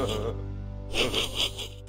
フフフ。